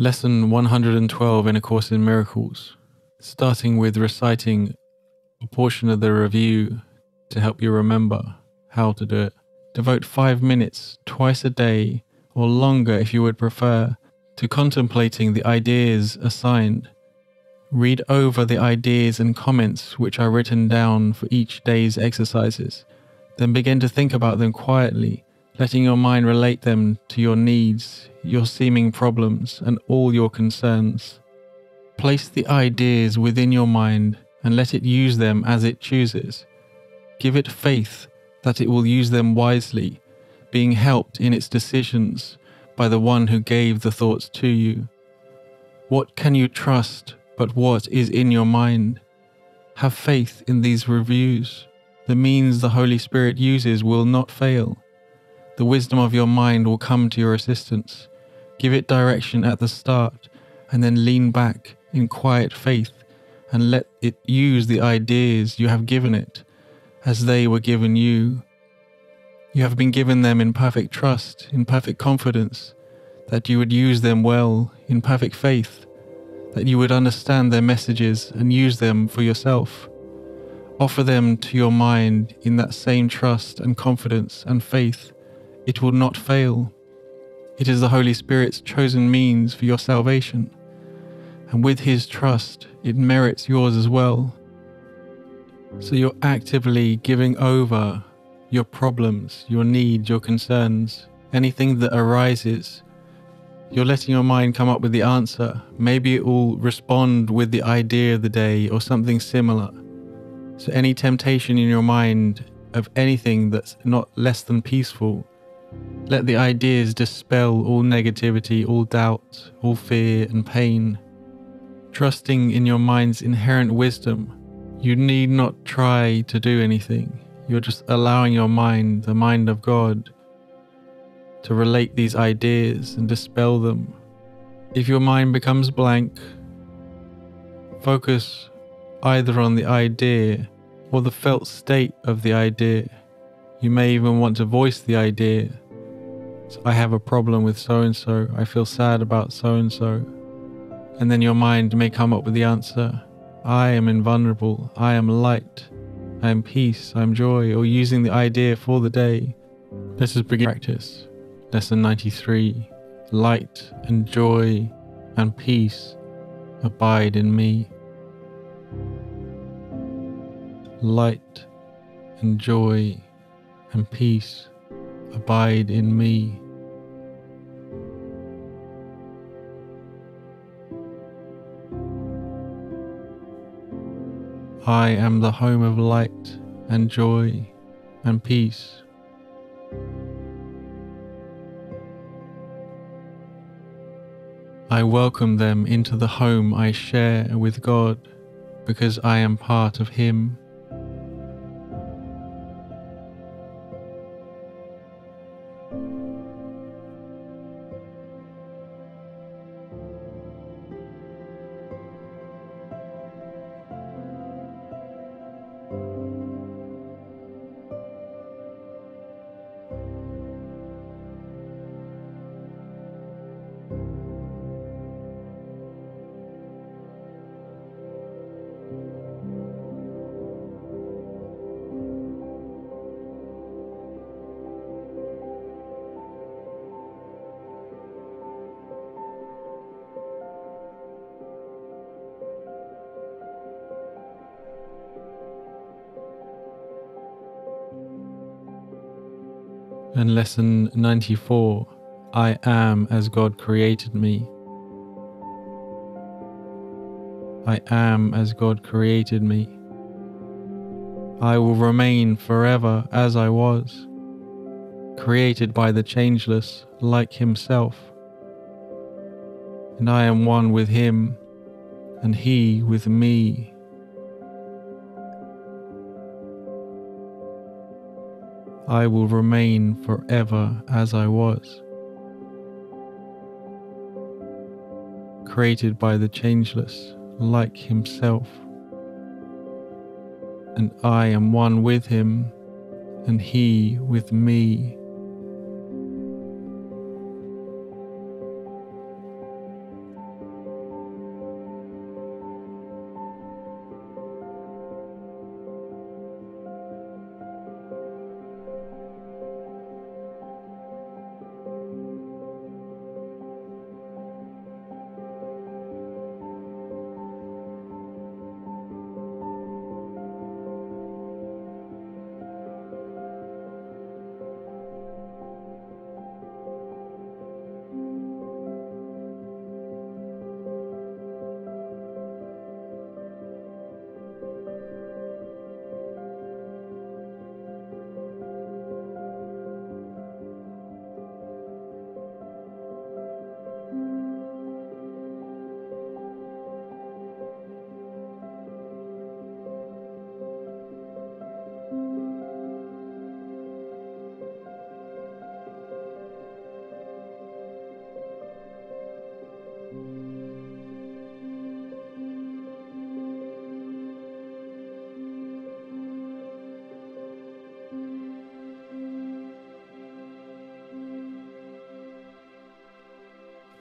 Lesson 112 in A Course in Miracles, starting with reciting a portion of the review to help you remember how to do it. Devote five minutes twice a day, or longer if you would prefer, to contemplating the ideas assigned. Read over the ideas and comments which are written down for each day's exercises. Then begin to think about them quietly, letting your mind relate them to your needs, your seeming problems, and all your concerns. Place the ideas within your mind and let it use them as it chooses. Give it faith that it will use them wisely, being helped in its decisions by the one who gave the thoughts to you. What can you trust but what is in your mind? Have faith in these reviews. The means the Holy Spirit uses will not fail. The wisdom of your mind will come to your assistance. Give it direction at the start and then lean back in quiet faith and let it use the ideas you have given it as they were given you. You have been given them in perfect trust, in perfect confidence, that you would use them well, in perfect faith, that you would understand their messages and use them for yourself. Offer them to your mind in that same trust and confidence and faith. It will not fail. It is the Holy Spirit's chosen means for your salvation. And with His trust, it merits yours as well. So you're actively giving over your problems, your needs, your concerns, anything that arises. You're letting your mind come up with the answer. Maybe it will respond with the idea of the day or something similar. So, any temptation in your mind of anything that's not less than peaceful, let the ideas dispel all negativity, all doubt, all fear and pain. Trusting in your mind's inherent wisdom, you need not try to do anything. You're just allowing your mind, the mind of God, to relate these ideas and dispel them. If your mind becomes blank, focus either on the idea or the felt state of the idea. You may even want to voice the idea. I have a problem with so and so. I feel sad about so and so. And then your mind may come up with the answer I am invulnerable. I am light. I am peace. I am joy. Or using the idea for the day. This is begin practice. Lesson 93 Light and joy and peace abide in me. Light and joy and peace abide in me. I am the home of light and joy and peace. I welcome them into the home I share with God because I am part of Him. And lesson 94 I am as God created me. I am as God created me. I will remain forever as I was, created by the changeless like Himself. And I am one with Him, and He with me. I will remain forever as I was. Created by the changeless, like Himself. And I am one with Him, and He with me.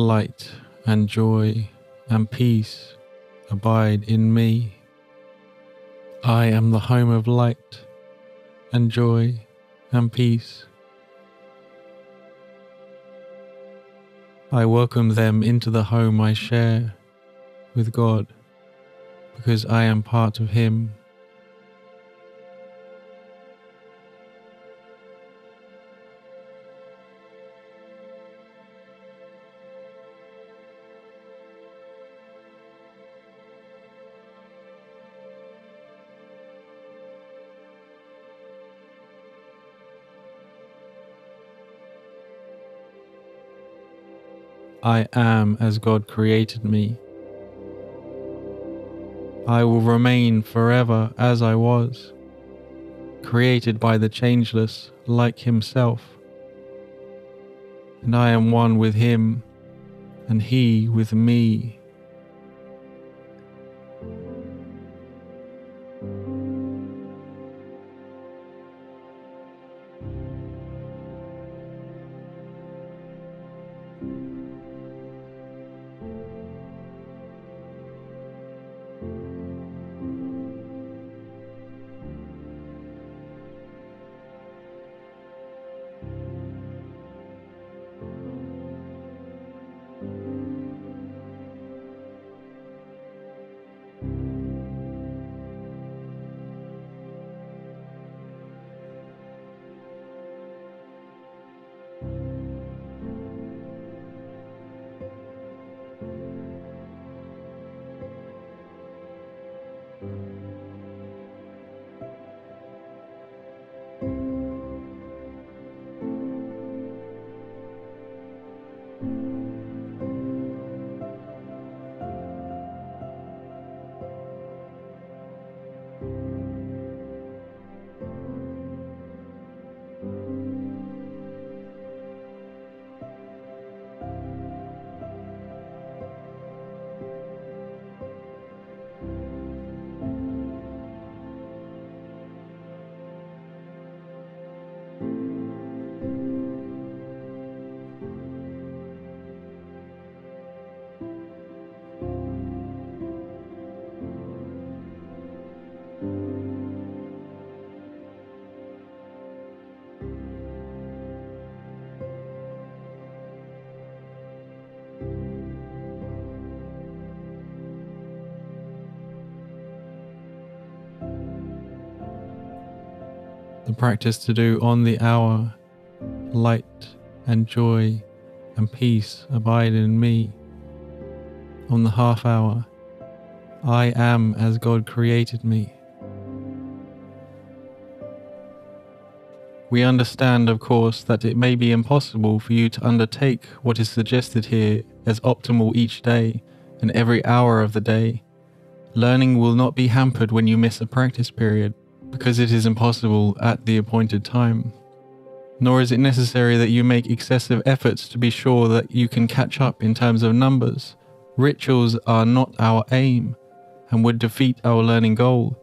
Light and joy and peace abide in me. I am the home of light and joy and peace. I welcome them into the home I share with God because I am part of Him. I am as God created me. I will remain forever as I was, created by the changeless like Himself. And I am one with Him, and He with me. The practice to do on the hour, light and joy and peace abide in me. On the half hour, I am as God created me. We understand, of course, that it may be impossible for you to undertake what is suggested here as optimal each day and every hour of the day. Learning will not be hampered when you miss a practice period because it is impossible at the appointed time. Nor is it necessary that you make excessive efforts to be sure that you can catch up in terms of numbers. Rituals are not our aim and would defeat our learning goal.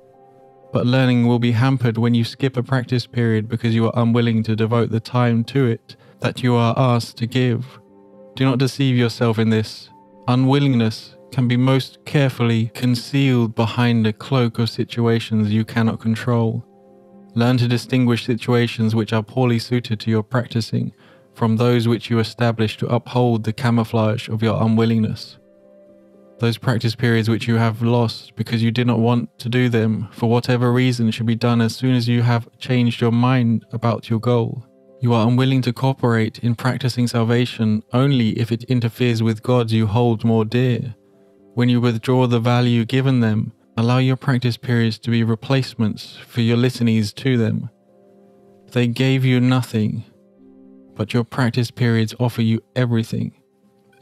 But learning will be hampered when you skip a practice period because you are unwilling to devote the time to it that you are asked to give. Do not deceive yourself in this. Unwillingness can be most carefully concealed behind a cloak of situations you cannot control. Learn to distinguish situations which are poorly suited to your practicing from those which you establish to uphold the camouflage of your unwillingness. Those practice periods which you have lost because you did not want to do them for whatever reason should be done as soon as you have changed your mind about your goal. You are unwilling to cooperate in practicing salvation only if it interferes with gods you hold more dear when you withdraw the value given them, allow your practice periods to be replacements for your litanies to them. They gave you nothing, but your practice periods offer you everything.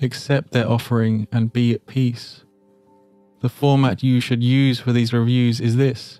Accept their offering and be at peace. The format you should use for these reviews is this